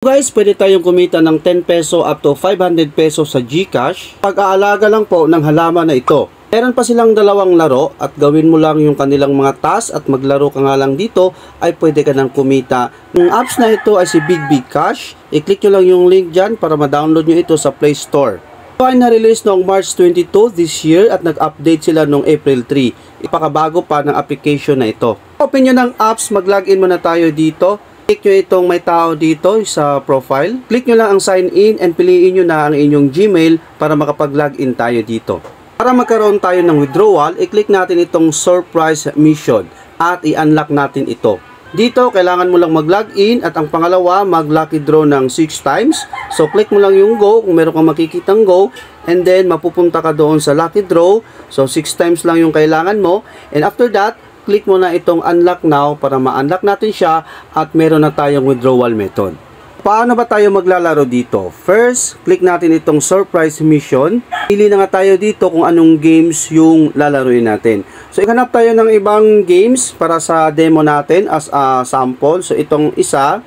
Guys, pwede tayong kumita ng 10 peso up to 500 peso sa GCash. Pag-aalaga lang po ng halaman na ito. Meron pa silang dalawang laro at gawin mo lang yung kanilang mga task at maglaro ka nga lang dito ay pwede ka nang kumita. Yung apps na ito ay si Big Big Cash. I-click nyo lang yung link dyan para ma-download nyo ito sa Play Store. Ito ay na-release noong March 22 this year at nag-update sila noong April 3. Ipakabago pa ng application na ito. Open nyo ng apps, mag-login muna tayo dito. Click nyo itong may tao dito sa profile. Click nyo lang ang sign in and piliin nyo na ang inyong Gmail para makapag-login tayo dito. Para magkaroon tayo ng withdrawal, i-click natin itong surprise mission at i-unlock natin ito. Dito, kailangan mo lang mag-login at ang pangalawa, mag-lucky draw ng 6 times. So, click mo lang yung go kung meron kang makikitang go and then mapupunta ka doon sa lucky draw. So, 6 times lang yung kailangan mo and after that, click mo na itong unlock now para ma-unlock natin siya at meron na tayong withdrawal method. Paano ba tayo maglalaro dito? First, click natin itong surprise mission. Pili na nga tayo dito kung anong games yung lalaruin natin. So, ikanap tayo ng ibang games para sa demo natin as a sample. So, itong isa,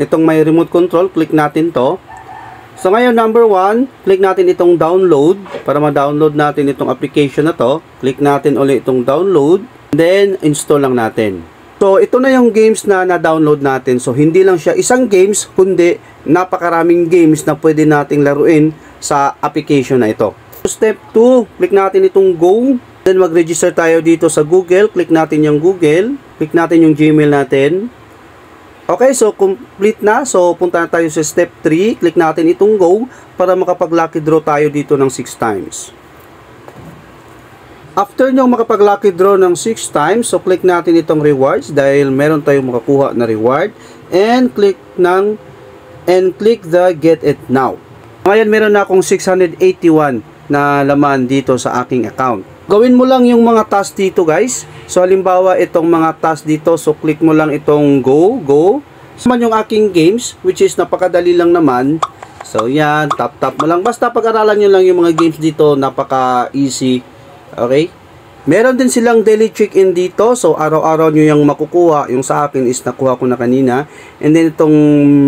itong may remote control, click natin to. So, ngayon, number one, click natin itong download para ma-download natin itong application na to. Click natin ulit itong download. Then, install lang natin. So, ito na yung games na na-download natin. So, hindi lang siya isang games, kundi napakaraming games na pwede nating laruin sa application na ito. Step 2, click natin itong go. Then, mag-register tayo dito sa Google. Click natin yung Google. Click natin yung Gmail natin. Okay, so complete na. So, punta na tayo sa step 3. Click natin itong go para makapag-lucky draw tayo dito ng 6 times. After nyo makapag-lucky draw ng 6 times, so click natin itong rewards dahil meron tayong makakuha na reward and click ng and click the get it now. Ngayon meron na akong 681 na laman dito sa aking account. Gawin mo lang yung mga task dito guys. So halimbawa itong mga task dito, so click mo lang itong go, go. Saman yung aking games which is napakadali lang naman. So yan, tap tap mo lang. Basta pag-aralan nyo lang yung mga games dito, napaka easy Okay? Meron din silang daily check-in dito. So, araw-araw nyo yung makukuha. Yung sa akin is nakuha ko na kanina. And then, itong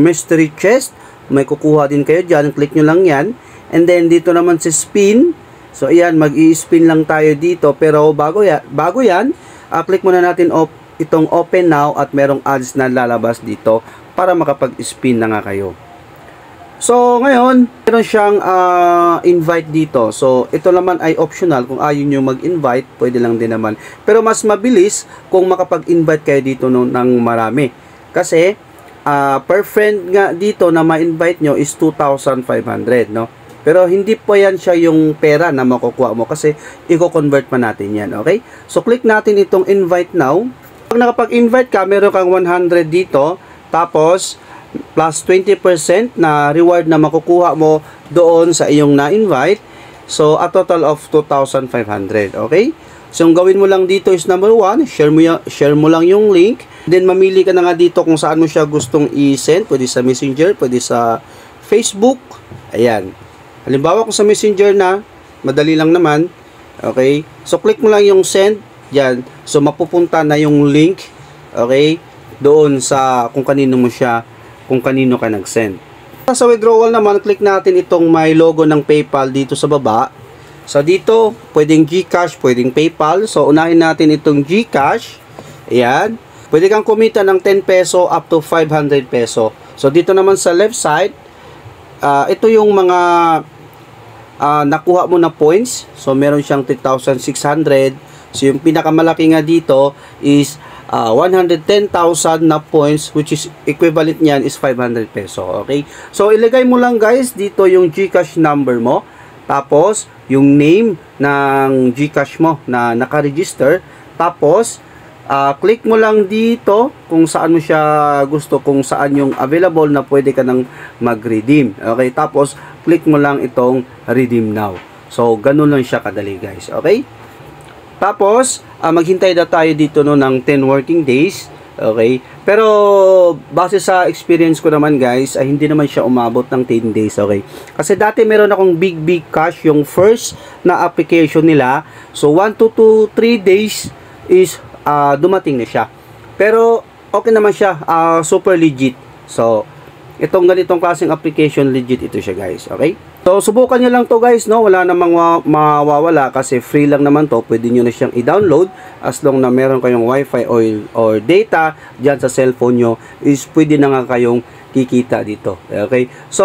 mystery chest, may kukuha din kayo dyan. Click nyo lang yan. And then, dito naman sa spin. So, ayan, mag-i-spin lang tayo dito. Pero, bago, ya, bago yan, uh, click muna natin op itong open now at merong ads na lalabas dito para makapag-spin na nga kayo. So, ngayon, meron siyang uh, invite dito. So, ito naman ay optional. Kung ayaw nyo mag-invite, pwede lang din naman. Pero mas mabilis kung makapag-invite kayo dito no, ng marami. Kasi, uh, per friend nga dito na ma-invite nyo is 2,500, no? Pero hindi po yan siya yung pera na makukuha mo kasi i-convert pa natin yan, okay? So, click natin itong invite now. Pag nakapag-invite ka, meron kang 100 dito. Tapos, plus 20% na reward na makukuha mo doon sa iyong na-invite. So, a total of 2,500. Okay? So, ang gawin mo lang dito is number 1, share mo, share mo lang yung link. Then, mamili ka na nga dito kung saan mo siya gustong i-send. Pwede sa Messenger, pwede sa Facebook. Ayan. Halimbawa kung sa Messenger na, madali lang naman. Okay? So, click mo lang yung send. Yan. So, mapupunta na yung link. Okay? Doon sa kung kanino mo siya kung kanino ka nag-send. Sa withdrawal naman, click natin itong may logo ng PayPal dito sa baba. So dito, pwedeng GCash, pwedeng PayPal. So unahin natin itong GCash. Ayan. Pwede kang kumita ng 10 peso up to 500 peso. So dito naman sa left side, uh, ito yung mga uh, nakuha mo na points. So meron siyang 3,600. So yung pinakamalaki nga dito is uh, ah, 110,000 na points which is equivalent niyan is 500 peso. Okay? So ilagay mo lang guys dito yung GCash number mo. Tapos yung name ng GCash mo na naka-register. Tapos uh, click mo lang dito kung saan mo siya gusto, kung saan yung available na pwede ka nang mag-redeem. Okay? Tapos click mo lang itong redeem now. So ganun lang siya kadali guys. Okay? Tapos, uh, maghintay na tayo dito no ng 10 working days. Okay? Pero base sa experience ko naman guys, ay hindi naman siya umabot ng 10 days, okay? Kasi dati meron akong big big cash yung first na application nila. So 1 to 2 3 days is uh, dumating na siya. Pero okay naman siya, uh, super legit. So itong ganitong klaseng application, legit ito siya guys. Okay? So, subukan nyo lang to guys, no? Wala namang wa- mawawala kasi free lang naman to. Pwede nyo na siyang i-download as long na meron kayong wifi or, or data dyan sa cellphone nyo is pwede na nga kayong kikita dito. Okay? So,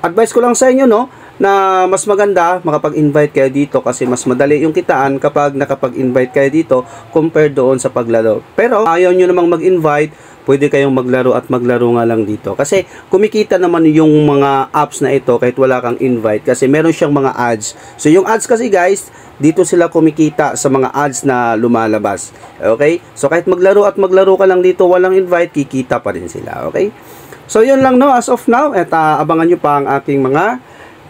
advice ko lang sa inyo, no? na mas maganda makapag-invite kayo dito kasi mas madali yung kitaan kapag nakapag-invite kayo dito compared doon sa paglaro. Pero ayaw nyo namang mag-invite, pwede kayong maglaro at maglaro nga lang dito. Kasi kumikita naman yung mga apps na ito kahit wala kang invite kasi meron siyang mga ads. So yung ads kasi guys, dito sila kumikita sa mga ads na lumalabas. Okay? So kahit maglaro at maglaro ka lang dito, walang invite, kikita pa rin sila. Okay? So yun lang no as of now at ah, abangan nyo pa ang aking mga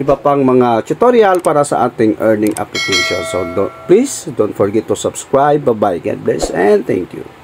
iba pang mga tutorial para sa ating earning application. So don't, please don't forget to subscribe. Bye-bye. God bless and thank you.